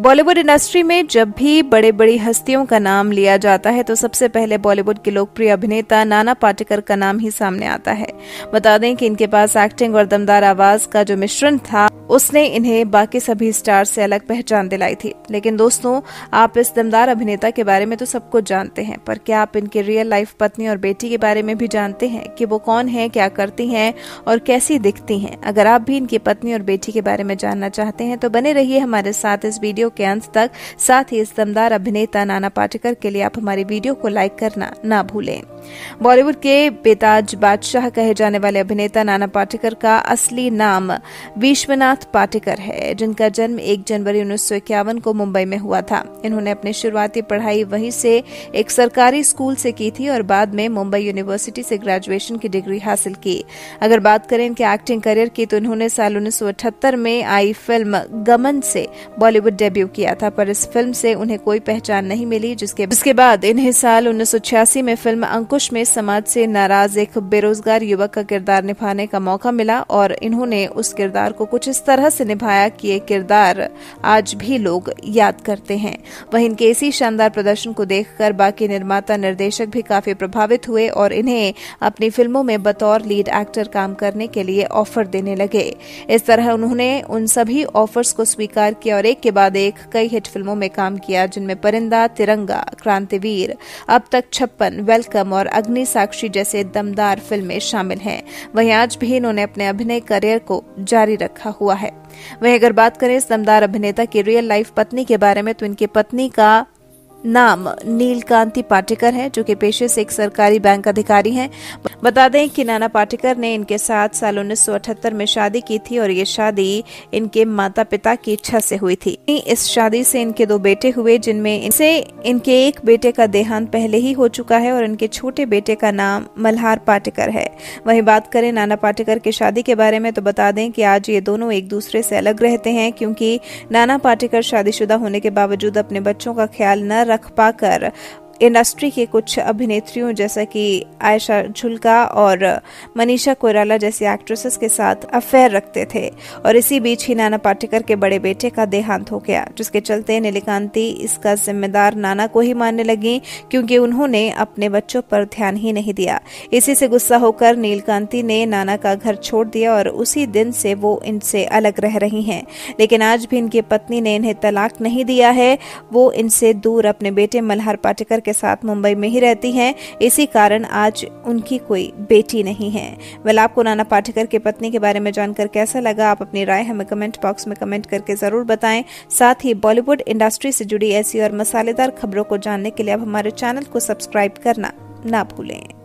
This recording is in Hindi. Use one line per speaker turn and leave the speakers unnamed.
बॉलीवुड इंडस्ट्री में जब भी बड़े बड़ी हस्तियों का नाम लिया जाता है तो सबसे पहले बॉलीवुड के लोकप्रिय अभिनेता नाना पाटेकर का नाम ही सामने आता है। बता दें कि इनके पास एक्टिंग और दमदार आवाज़ का जो मिश्रण था, उसने इन्हें बाकी सभी स्टार से अलग पहचान दिलाई थी। लेकिन दोस्तों, आप इस दमदार अभिनेता के बारे में तो सब कुछ जानते हैं, पर क्या आप इनके रियल लाइफ पत्नी और बेटी के बारे में भी जानते हैं कि वो कौन है, क्या करती हैं और कैसी दिखती हैं? अगर आप भी इनकी पत्नी और बेटी के बारे में जानना चाहते हैं तो बने रहिए हमारे साथ इस वीडियो के अंत तक। साथ ही इस दमदार अभिनेता नाना पाटेकर के लिए आप हमारी वीडियो को लाइक करना ना भूलें। बॉलीवुड के बेताज बादशाह कहे जाने वाले अभिनेता नाना पाटेकर का असली नाम विश्वनाथ पाटेकर है, जिनका जन्म एक जनवरी उन्नीस सौ इक्यावन को मुंबई में हुआ था। इन्होंने अपनी शुरुआती पढ़ाई वहीं से एक सरकारी स्कूल से की थी और बाद में मुंबई यूनिवर्सिटी से ग्रेजुएशन की डिग्री हासिल की। अगर बात करें इनके एक्टिंग करियर की तो इन्होंने साल उन्नीस सौ अठहत्तर में आई फ़िल्म गमन से बॉलीवुड डेब्यू किया था, पर इस फ़िल्म से उन्हें कोई पहचान नहीं मिली, जिसके जिसके बाद इन्हें साल उन्नीस में फ़िल्म अंकुश में समाज से नाराज़ एक बेरोजगार युवक का किरदार निभाने का मौका मिला और इन्होंने उस किरदार को कुछ इस तरह से निभाया कि ये किरदार आज भी लोग याद करते हैं। वहीं इनके इसी शानदार प्रदर्शन को देखकर बाकी निर्माता निर्देशक भी काफ़ी प्रभावित हुए और इन्हें अपनी फ़िल्मों में बतौर लीड एक्टर काम करने के लिए ऑफ़र देने लगे। इस तरह उन्होंने उन सभी ऑफर्स को स्वीकार किया और एक के बाद एक कई हिट फ़िल्मों में काम किया, जिनमें परिंदा, तिरंगा, क्रांतिवीर, अब तक छप्पन, वेलकम और अग्नि साक्षी जैसे दमदार फ़िल्में शामिल हैं। वहीं आज भी इन्होंने अपने अभिनय करियर को जारी रखा हुआ है। वहीं अगर बात करें इस दमदार अभिनेता की रियल लाइफ पत्नी के बारे में तो इनकी पत्नी का नाम नीलकांति पाटेकर है, जो कि पेशे से एक सरकारी बैंक अधिकारी हैं। बता दें कि नाना पाटेकर ने इनके साथ साल 1978 में शादी की थी और ये शादी इनके माता पिता की इच्छा से हुई थी। इस शादी से इनके दो बेटे हुए, जिनमें इनसे इनके एक बेटे का देहांत पहले ही हो चुका है और इनके छोटे बेटे का नाम मल्हार पाटेकर है। वहीं बात करें नाना पाटेकर की शादी के बारे में तो बता दें कि आज ये दोनों एक दूसरे से अलग रहते हैं, क्योंकि नाना पाटेकर शादीशुदा होने के बावजूद अपने बच्चों का ख्याल न रख पाकर इंडस्ट्री के कुछ अभिनेत्रियों जैसा कि आयशा झुलका और मनीषा कोयराला जैसी एक्ट्रेसेस के साथ अफेयर रखते थे। और इसी बीच ही नाना पाटेकर के बड़े बेटे का देहांत हो गया, जिसके चलते नीलिकांति इसका जिम्मेदार नाना को ही मानने लगी, क्योंकि उन्होंने अपने बच्चों पर ध्यान ही नहीं दिया। इसी से गुस्सा होकर नीलकांति ने नाना का घर छोड़ दिया और उसी दिन से वो इनसे अलग रह रही हैं। लेकिन आज भी इनकी पत्नी ने इन्हें तलाक नहीं दिया है। वो इनसे दूर अपने बेटे मल्हार पाटेकर के साथ मुंबई में ही रहती हैं। इसी कारण आज उनकी कोई बेटी नहीं है। वेल, आपको नाना पाटेकर के पत्नी के बारे में जानकर कैसा लगा? आप अपनी राय हमें कमेंट बॉक्स में कमेंट करके ज़रूर बताएँ। साथ ही बॉलीवुड इंडस्ट्री से जुड़ी ऐसी और मसालेदार खबरों को जानने के लिए अब हमारे चैनल को सब्सक्राइब करना ना भूलें।